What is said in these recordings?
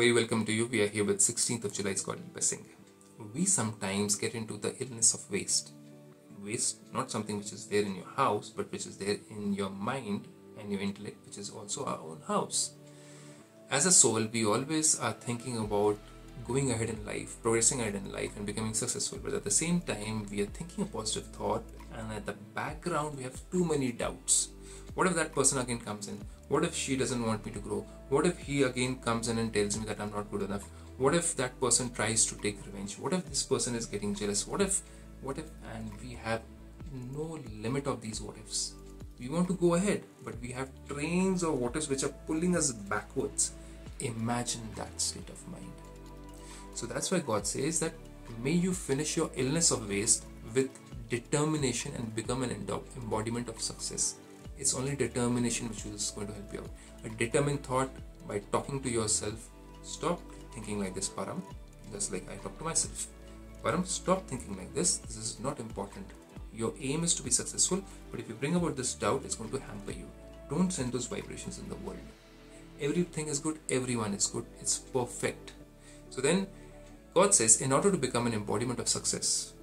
very welcome to you. We are here with 16th of July's Godly Blessing. We sometimes get into the illness of waste. Waste, not something which is there in your house, but which is there in your mind and your intellect, which is also our own house. As a soul, we always are thinking about going ahead in life, progressing ahead in life, and becoming successful. But at the same time, we are thinking a positive thought, and at the background, we have too many doubts. What if that person again comes in? What if she doesn't want me to grow? What if he again comes in and tells me that I'm not good enough? What if that person tries to take revenge? What if this person is getting jealous? What if, what if, and we have no limit of these what ifs. We want to go ahead, but we have trains of what ifs which are pulling us backwards. Imagine that state of mind. So that's why God says that may you finish your illness of waste with determination and become an embodiment of success. It's only determination which is going to help you out. A determined thought by talking to yourself. Stop thinking like this, Param. Just like I talk to myself. Param, stop thinking like this. This is not important. Your aim is to be successful, but if you bring about this doubt, it's going to hamper you. Don't send those vibrations in the world. Everything is good, everyone is good, it's perfect. So then, God says, in order to become an embodiment of success,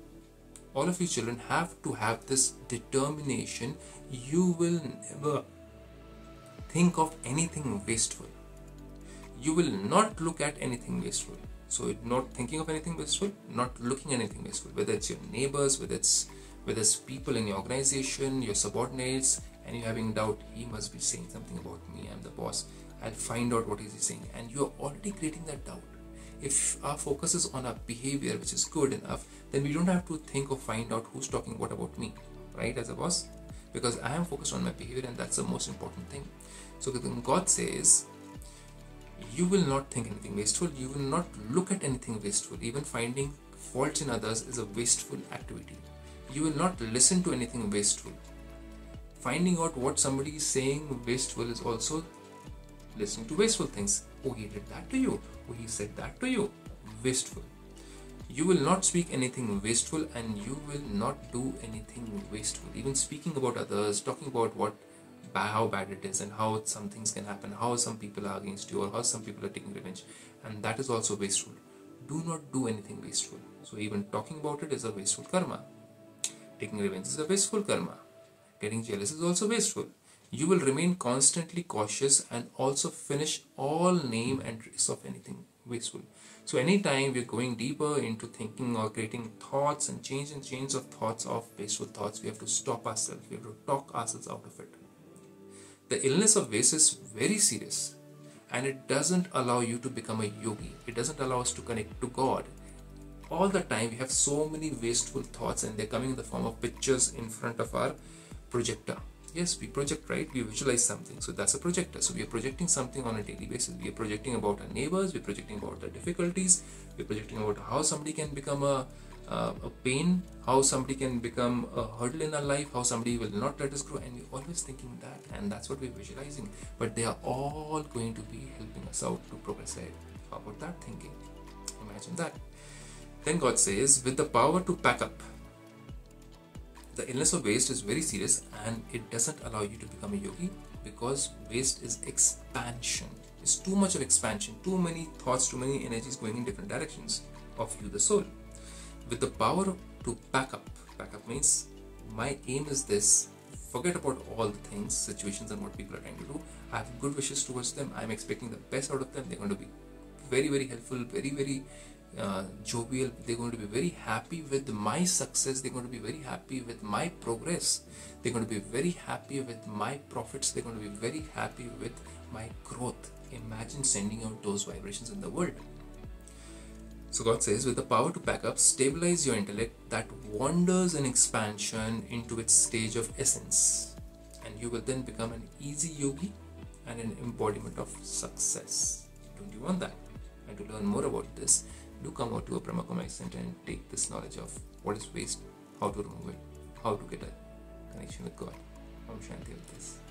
all of you children have to have this determination. You will never think of anything wasteful. You will not look at anything wasteful. So not thinking of anything wasteful not looking at anything wasteful whether it's your neighbors whether it's whether it's people in your organization your subordinates and you're having doubt he must be saying something about me i'm the boss. I'll find out what is he saying. And you're already creating that doubt if our focus is on our behavior which is good enough then we don't have to think or find out who's talking what about me right as a boss? Because i am focused on my behavior and that's the most important thing. So when god says you will not think anything wasteful you will not look at anything wasteful even finding faults in others is a wasteful activity. You will not listen to anything wasteful. Finding out what somebody is saying wasteful is also listening to wasteful things. Oh he did that to you. Oh, he said that to you. Wasteful. You will not speak anything wasteful and you will not do anything wasteful. Even speaking about others talking about what how bad it is and how some things can happen how some people are against you or how some people are taking revenge. And that is also wasteful. Do not do anything wasteful. So even talking about it is a wasteful karma. Taking revenge is a wasteful karma. Getting jealous is also wasteful you will remain constantly cautious and also finish all name and trace of anything wasteful. So anytime we're going deeper into thinking or creating thoughts and changing chains of thoughts of wasteful thoughts, we have to stop ourselves. We have to talk ourselves out of it. The illness of waste is very serious and it doesn't allow you to become a yogi. It doesn't allow us to connect to God. All the time we have so many wasteful thoughts and they're coming in the form of pictures in front of our projector yes we project right? We visualize something. So that's a projector. So we are projecting something on a daily basis. We are projecting about our neighbors. We're projecting about the difficulties. We're projecting about how somebody can become a uh, a pain how somebody can become a hurdle in our life how somebody will not let us grow. And we're always thinking that and that's what we're visualizing. But they are all going to be helping us out to progress ahead. How about that thinking? Imagine that. Then god says with the power to pack up the illness of waste is very serious and it doesn't allow you to become a yogi because waste is expansion. It's too much of expansion, too many thoughts, too many energies going in different directions of you, the soul. With the power to pack up, pack up means my aim is this. Forget about all the things, situations, and what people are trying to do. I have good wishes towards them. I'm expecting the best out of them. They're going to be very, very helpful, very, very uh, jovial they're going to be very happy with my success they're going to be very happy with my progress they're going to be very happy with my profits they're going to be very happy with my growth. Imagine sending out those vibrations in the world. So god says with the power to pack up stabilize your intellect that wanders in expansion into its stage of essence. And you will then become an easy yogi and an embodiment of success. Don't you want that? And to learn more about this do come out to a Brahma Center and take this knowledge of what is waste, how to remove it, how to get a connection with God. Om Shanti with this.